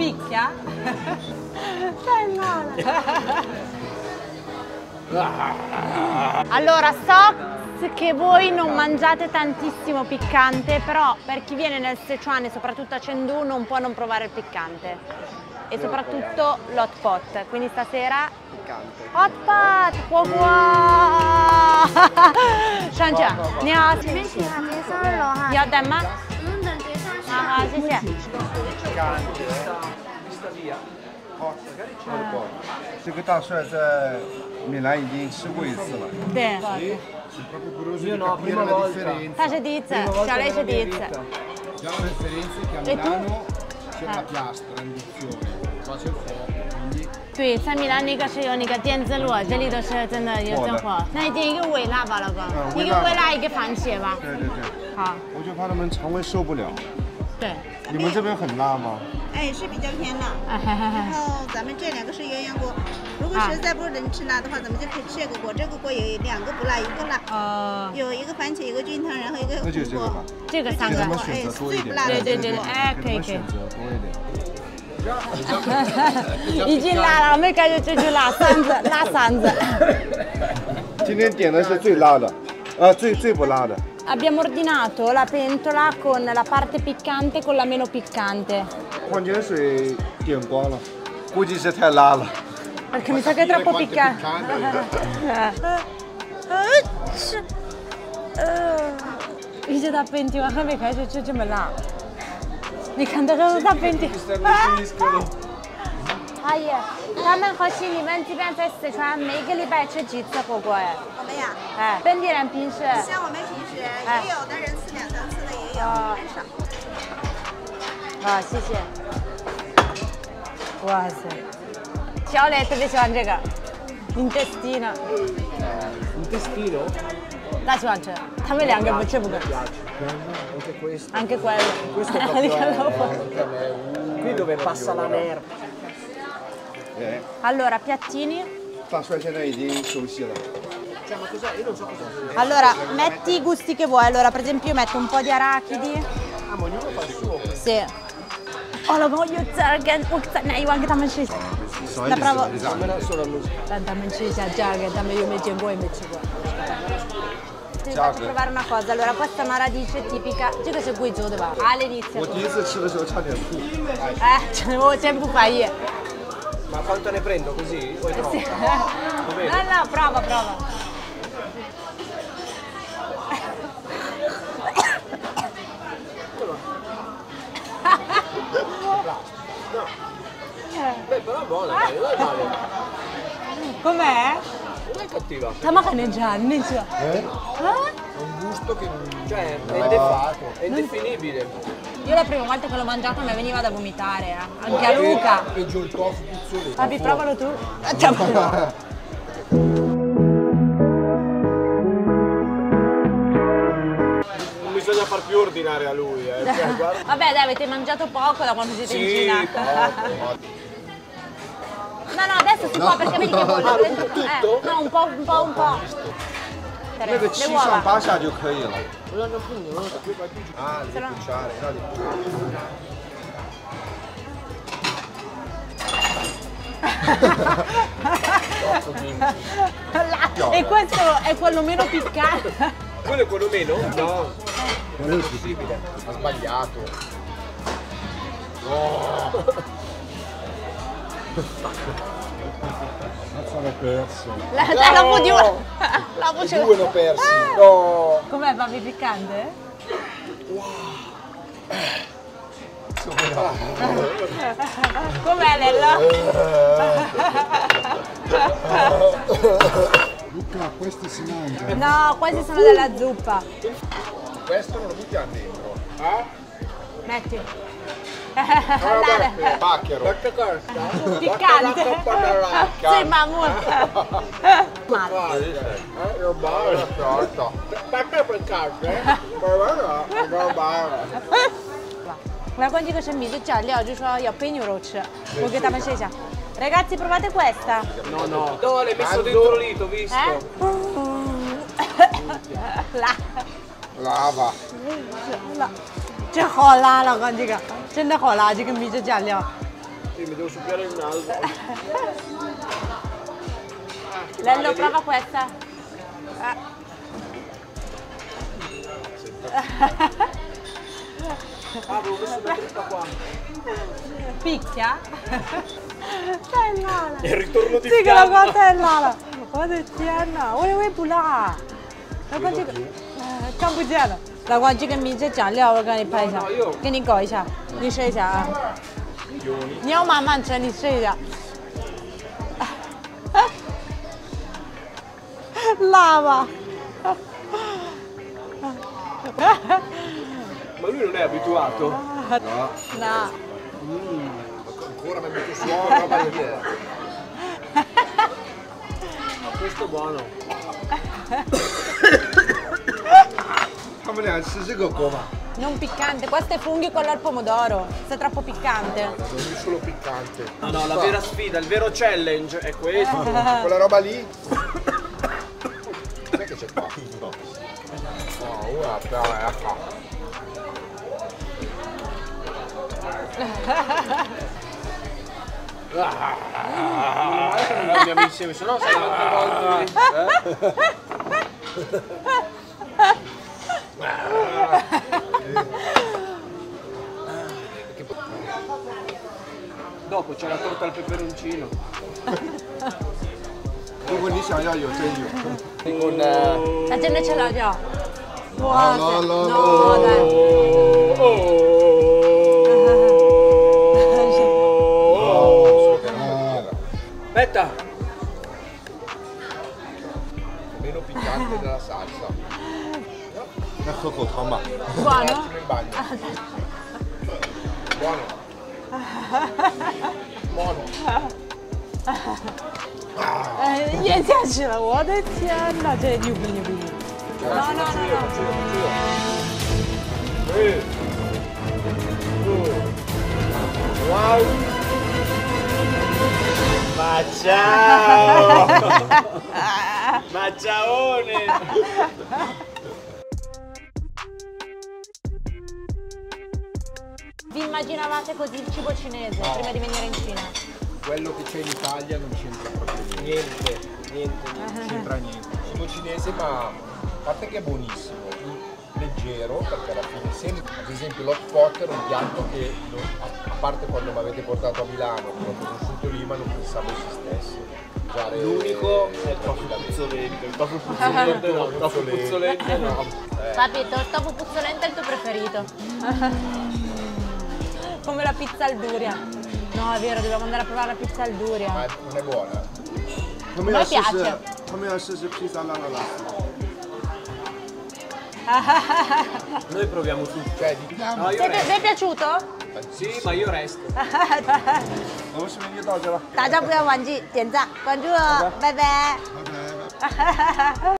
Picchia? Dai Lola! Allora so che voi non mangiate tantissimo piccante, però per chi viene nel Sichuan e soprattutto a Chengdu non può non provare il piccante e soprattutto l'hot pot, quindi stasera piccante. Hot pot! Wow wow! Shangja, ne ha Io eh. da ma? Mm, ah, sì, sì. Piccante. Eh. 啊这个大帅在米兰已经吃过一次了。对。他是第一次小雷是第一次。对在米兰那个是有那个电磁炉这里都是真的有真火。那一点一个微辣吧老公一个微辣一个番茄吧。对对对。好。我就怕他们肠胃受不了。对。你们这边很辣吗？哎，是比较偏辣。哎然后咱们这两个是鸳鸯锅，如果实在不能吃辣的话，咱们就可以吃这个锅。这个锅有两个不辣，一个辣，哦，有一个番茄，一个菌汤，然后一个那就这个吧火锅。这个三个给他。们选择多一点。对对对对，哎，可以可以给他们选。择多一点。已经辣了，我们感觉这就辣嗓子，辣嗓子。今天点的是最辣的，啊，最最不辣的。Abbiamo ordinato la pentola con la parte piccante e con la meno piccante. 矿泉水点光了，估计是太辣了。Perché mi sa che è troppo piccante. Uh, 一直到本地，我还没开始吃这么辣。你看这个是到本地。阿姨，他们和西你们这边在四川每个礼拜吃几次火锅哎？我们呀，哎，本地人平时像我们平时哎也有的人吃两三次的也有，啊很少。好，谢谢。哇塞，小磊特别喜欢这个，intestino。 Intestino? 他喜欢吃，他们两个不吃不够。 Anche questo. Anche quello. Questo è proprio eh, qui dove passa la nerva. 哎， Allora, piattini. 大帅现在已经熟悉了。 Cioè, ma cos'è? Io non so cosa Allora, metti i gusti che vuoi. Allora, per esempio, io metto un po' di arachidi. Ah, ma ognuno fa il suo. Sì. Ola voglio Jargon, na yi wangi ta mun shi. Na bravo. Dan ta mun shi Jargon, da me io mi ci vuoi mi ci ti faccio provare una cosa, allora questa è una radice tipica, ce che se gui giù dove va? All'inizio. Eh, ce ne avevo tempo fa io. Eh. Ma quanto ne prendo così? Poi eh, sì. no, no, prova, prova. Com'è? Non è cattiva. Tamakane gianni, cioè. Eh? Un gusto che. Cioè, è, indef- è indefinibile. Io la prima volta che l'ho mangiato mi veniva da vomitare, eh. anche a Luca. Peggio il tofu puzzolino. Papi, provalo tu. Facciamo. Non bisogna far più ordinare a lui, eh. Cioè, guarda. Vabbè, dai, avete mangiato poco da quando siete in Sì, Cina. poco. No, no, adesso si può perché vedi che vuole. Ah, tutto? Eh, no, un po', un po', un po'. 那 Le 个七上 uova. 八下就可以了。 Non hanno pugno, non Ah, devi cuciare, no, devi- La- E questo è quello meno piccante. Quello è quello meno? No. Non è possibile. Ha sbagliato. Mazza l'ho perso. La, la, la voce di una. La voce Due l'ho persi. No. Com'è, papi piccante? Com'è Nello? Luca, questi si mangiano. No, questi sono della zuppa. Questo non lo buttiamo dentro. Ah? Metti. Là, Pacchero. Quanto costa? Piccante. Sì, ma molto. Male. Eh, roba. Torta. Perché per caso, eh? Ma guarda, roba. 来关这个是米的蘸料，就说要配牛肉吃。我给他们试一下。Ragazzi, provate questa. No, no. No, l'hai messo dentro lì, t'ho visto. Eh? La. Lava. 辣，这好辣了，看这个， c'è una cola oggi che mi giallo. Sì, mi devo succhiare il naso. Lello, prova questa. Ah. Ah, avevo messo una qua. Picchia? Stai in lala. Il ritorno di Sì, che la guarda in lala. Guarda, tiena. Vuoi, vuoi pulare? La guarda che... Eh, Campugiana. La guarda che mi dice già, le ho organi paese. Che ne cosa? 你试一下啊，你要慢慢吃。你试一下，辣吗？ma lui non è abituato. no. no. questo buono. 他们俩吃这个锅吧。Non piccante, questo è funghi con al pomodoro. Se è troppo piccante. Non è solo piccante. No, no, la vera sfida, il vero challenge è questo. Quella roba lì. Sai che c'è qua? No. No, una però è qua. Meno male che non andiamo insieme, sennò sarà un'altra volta. Dopo c'è la torta al peperoncino. Tu buonissima, io, io, sei io. Con, eh, La gente ce l'ha già. Buona. No, no, no. dai. Oh, Aspetta. Meno piccante della salsa. 喝口汤吧。挂了。了。哎，咽下去了，我的天哪，这牛逼牛逼！来来来来。哇哦！马甲，马甲哦，你。Immaginavate così il cibo cinese prima di venire in Cina? Quello che c'è in Italia non c'entra proprio niente. Niente, niente, niente. Non c'entra niente. Cibo cinese ma a parte che è buonissimo, leggero perché alla fine se ad esempio l'hot pot era un piatto che non- a parte quando mi avete portato a Milano che l'ho conosciuto lì ma non pensavo esistesse. L'unico è il tofu puzzolente, il tofu puzzolente no, il tofu puzzolente no. Papi, il tofu puzzolente è il tuo preferito. Come la pizza al duria. No, è vero, dobbiamo andare a provare la pizza al duria. Ma non è buona. Come la piace. Stessa, come la stessa pizza all'ananas. Noi proviamo tutto. Cioè, diciamo. No, io Siete, vi è piaciuto? Sì, ma io resto. Non si vede da già? Da già puoi mangiare, tienza. Buongiorno, bye bye. bye, bye.